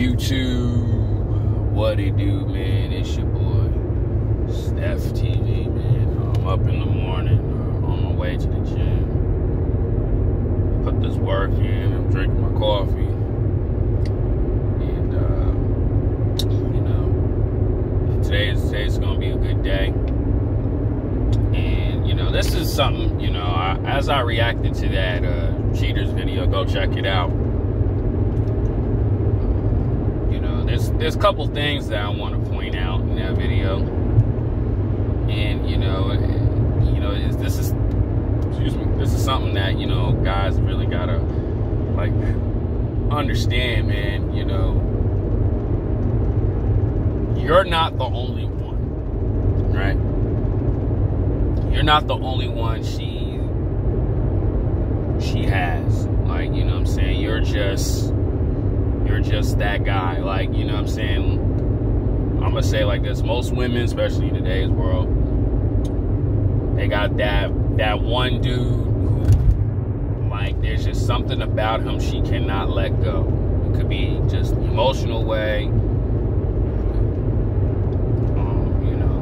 YouTube, what it do, man? It's your boy, Steph TV, man. I'm up in the morning, uh, on my way to the gym. Put this work in, I'm drinking my coffee. And, uh, you know, today's, today's gonna be a good day. And, you know, this is something, you know, I, as I reacted to that uh, Cheaters video, go check it out there's a couple things that I want to point out in that video, and you know, eh, you know, this is excuse me, this is something that you know guys really gotta like understand, man. You know, you're not the only one, right? You're not the only one she she has. Like, you know what I'm saying? You're just you're just that guy. Like, you know what I'm saying? I'm gonna say like this, most women, especially in today's world, they got that that one dude who like there's just something about him she cannot let go. It could be just emotional way. Um, you know,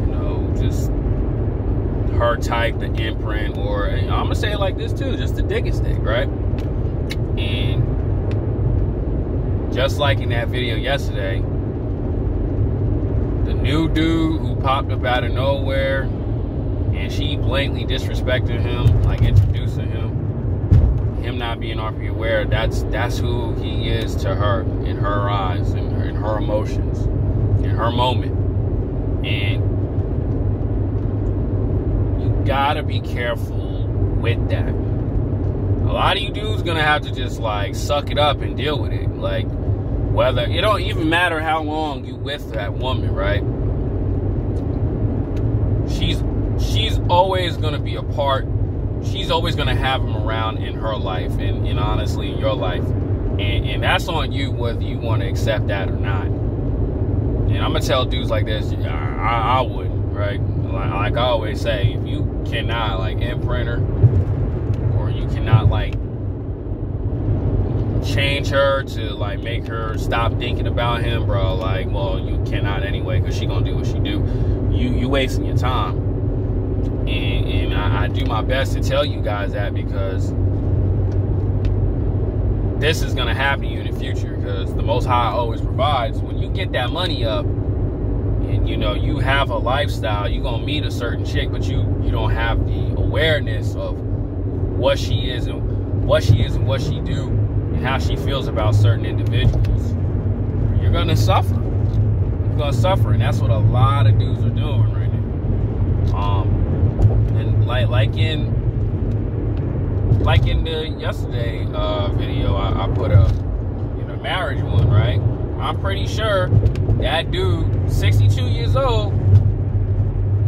you know, just her type, the imprint, or I'm gonna say it like this too, just the digging stick, right? And just like in that video yesterday, the new dude who popped up out of nowhere and she blatantly disrespected him, like introducing him, him not being RP aware, that's that's who he is to her in her eyes and in, in her emotions, in her moment. And you gotta be careful with that. A lot of you dudes gonna have to just like suck it up and deal with it. Like whether it don't even matter how long you with that woman, right? She's she's always gonna be a part. She's always gonna have him around in her life, and, and honestly, in your life, and, and that's on you whether you want to accept that or not. And I'm gonna tell dudes like this, I, I would, right? Like, like I always say, if you cannot like imprint her, or you cannot like change her to like make her stop thinking about him, bro, like, well, you cannot anyway, because she gonna do what she do. You you wasting your time. And, and I, I do my best to tell you guys that because this is gonna happen to you in the future because the most high always provides when you get that money up and you know you have a lifestyle you're gonna meet a certain chick but you you don't have the awareness of what she is and what she is and what she do and how she feels about certain individuals, you're gonna suffer. You're gonna suffer, and that's what a lot of dudes are doing right now. Um, and like like in like in the yesterday uh, video, I, I put a you know marriage one, right? I'm pretty sure that dude, 62 years old,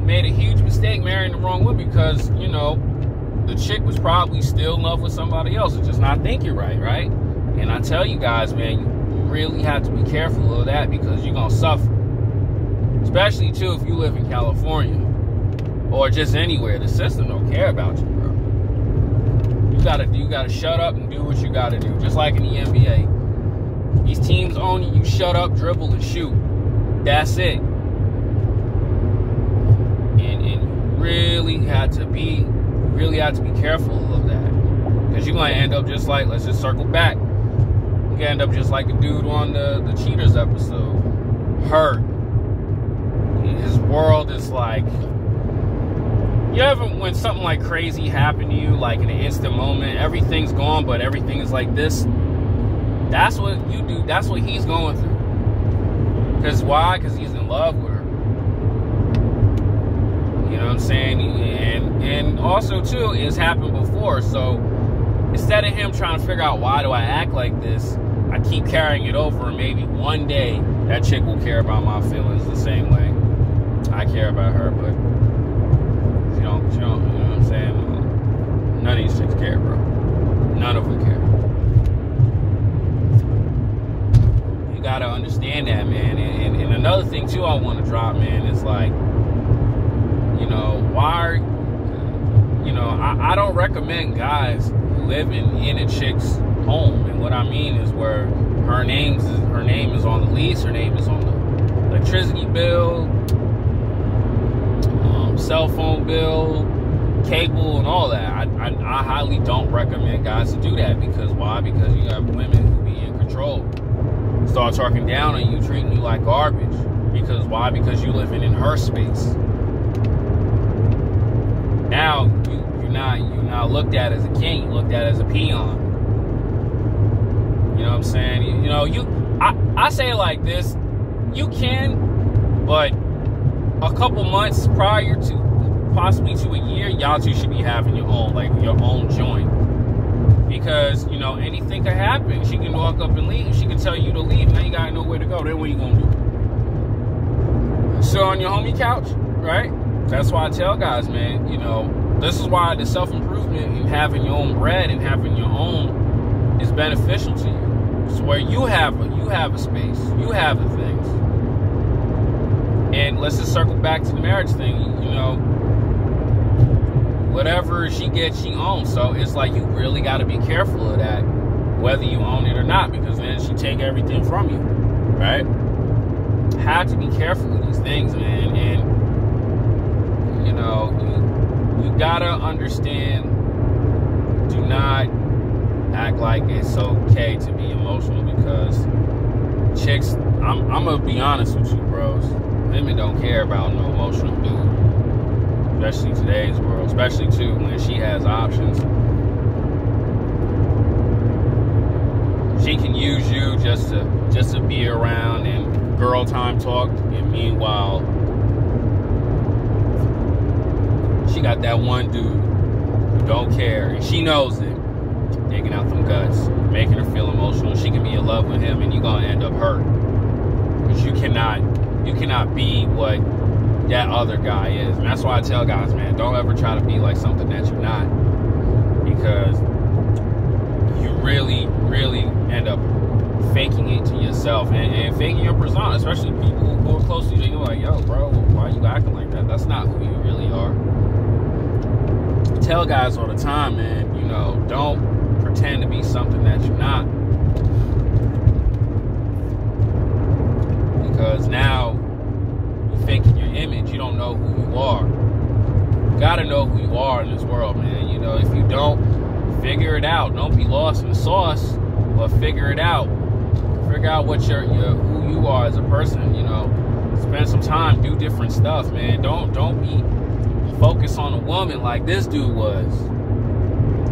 made a huge mistake marrying the wrong woman because you know the chick was probably still in love with somebody else and just not thinking right, right? And I tell you guys, man, you really have to be careful of that because you're gonna suffer. Especially too if you live in California or just anywhere. The system don't care about you, bro. You gotta you gotta shut up and do what you gotta do. Just like in the NBA. These teams own you, you shut up, dribble, and shoot. That's it. And, and really had to be really had to be careful of that. Because you're gonna end up just like, let's just circle back could end up just like the dude on the, the Cheaters episode. Hurt. His world is like you ever when something like crazy happened to you, like in an instant moment, everything's gone, but everything is like this. That's what you do. That's what he's going through. Cause why? Cause he's in love with her. You know what I'm saying? And and also too, it's happened before. So instead of him trying to figure out why do I act like this, I keep carrying it over, and maybe one day that chick will care about my feelings the same way I care about her, but she don't, she don't, you know what I'm saying? None of these chicks care, bro. None of them care. You gotta understand that, man. And, and, and another thing, too, I wanna drop, man, is like, you know, why are, you know, I, I don't recommend guys living in a chick's home. And what I mean is where her name's her name is on the lease, her name is on the electricity bill, um, cell phone bill, cable, and all that. I, I, I highly don't recommend guys to do that because why? Because you have women who be in control, start talking down on you, treating you like garbage. Because why? Because you living in her space. Now you, not you're not looked at as a king. You're looked at as a peon. You know what I'm saying? You, you know you. I I say it like this. You can, but a couple months prior to possibly to a year, y'all two should be having your own like your own joint. Because you know anything could happen. She can walk up and leave. She can tell you to leave. Now you gotta know where to go. Then what you gonna do? Sit on your homie couch, right? That's why I tell guys, man, you know, this is why the self improvement and having your own bread and having your own is beneficial to you. It's where you have a, you have a space, you have the things. And let's just circle back to the marriage thing. You know, whatever she gets, she owns. So it's like you really got to be careful of that, whether you own it or not, because then she take everything from you, right? Have to be careful of these things, man, and you know, you, you gotta understand. Do not act like it's okay to be emotional because chicks. I'm, I'm gonna be honest with you, bros. Women don't care about no emotional dude, especially today's world. Especially too when she has options. She can use you just to just to be around and girl time talk, and meanwhile she got that one dude who don't care, and she knows it. Taking out them guts, making her feel emotional. She can be in love with him, and you're gonna end up hurt because you cannot, you cannot be what that other guy is. And that's why I tell guys, man, don't ever try to be like something that you're not, because you really, really end up faking it to yourself and, and faking your persona, especially people who are close to you. They're like, yo, bro, why are you acting like that? That's not who you really are tell guys all the time, man, you know, don't pretend to be something that you're not. Because now you're faking your image. You don't know who you are. You gotta know who you are in this world, man. You know, if you don't, figure it out. Don't be lost in the sauce, but figure it out. Figure out what your, your who you are as a person, you know. Spend some time, do different stuff, man. Don't don't be focus on a woman like this dude was.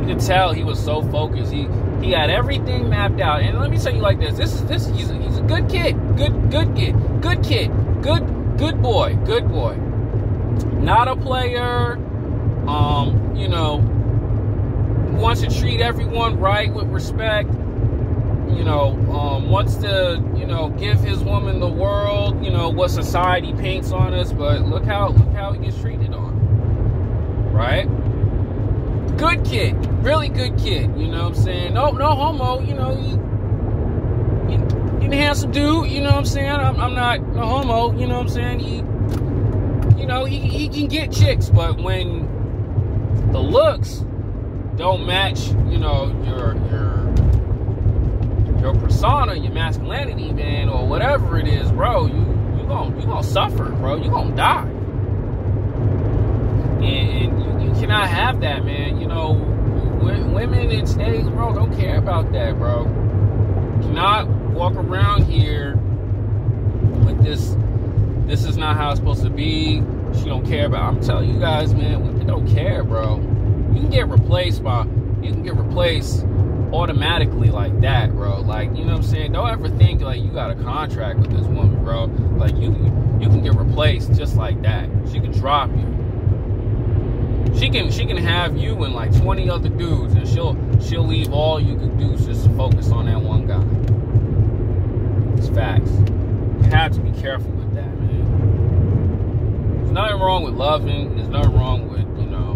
You could tell he was so focused. He he had everything mapped out. And let me tell you like this: this is this he's a, he's a good kid, good good kid, good kid, good good boy, good boy. Not a player. Um, you know, wants to treat everyone right with respect. You know, um, wants to you know give his woman the world. You know what society paints on us, but look how look how he gets treated on right? Good kid, really good kid. You know what I'm saying? No, no homo. You know, he, he, he handsome dude. You know what I'm saying? I'm, I'm not no homo. You know what I'm saying? He, you know, he, he can get chicks, but when the looks don't match, you know, your your your persona, your masculinity, man, or whatever it is, bro, you you gonna you gonna suffer, bro. You gonna die. And, and you, you, cannot have that, man. You know, women in today's world don't care about that, bro. Cannot walk around here with this. This is not how it's supposed to be. She don't care about. I'm telling you guys, man, women don't care, bro. You can get replaced by. You can get replaced automatically like that, bro. Like, you know what I'm saying? Don't ever think like you got a contract with this woman, bro. Like you you can get replaced just like that. She can drop you. She can she can have you and like 20 other dudes, and she'll she'll leave all you can do just to focus on that one guy. It's facts. You have to be careful with that, man. There's nothing wrong with loving. There's nothing wrong with you know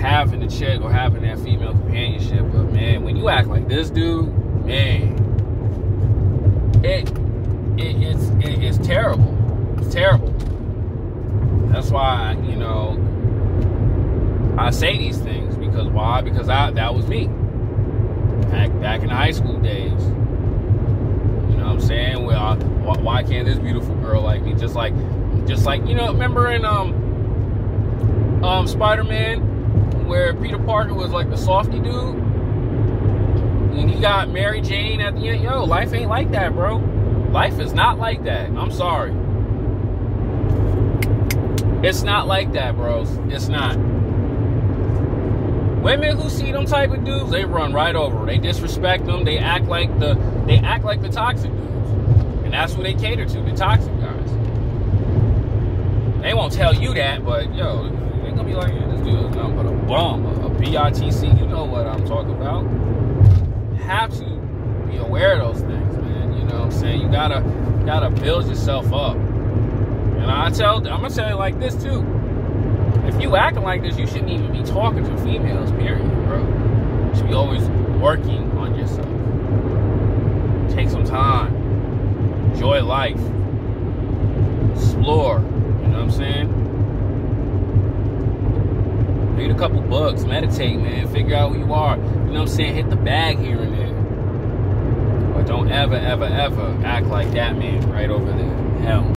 having a chick or having that female companionship. But man, when you act like this dude, man, it, it it's it, it's terrible. It's terrible. That's why, you know, I say these things because why? Because I, that was me. Back back in high school days. You know what I'm saying? Well, why, why can't this beautiful girl like me? Just like, just like you know. Remember in um um Spider-Man where Peter Parker was like the softy dude, and he got Mary Jane at the end. Yo, life ain't like that, bro. Life is not like that. I'm sorry. It's not like that, bros. It's not. Women who see them type of dudes, they run right over. They disrespect them. They act like the they act like the toxic dudes, and that's who they cater to, the toxic guys. They won't tell you that, but yo, they gonna be like, yeah, this dude is nothing but a bum, a, a BITC. You know what I'm talking about. Have to be aware of those things, man. You know what I'm saying? You gotta gotta build yourself up. And I tell, I'm gonna tell you like this too. If you acting like this, you shouldn't even be talking to females. Period, bro. You should be always working on yourself. Take some time. Enjoy life. Explore. You know what I'm saying? Read a couple books. Meditate, man. Figure out who you are. You know what I'm saying? Hit the bag here and there. But don't ever, ever, ever act like that man right over there. Hell.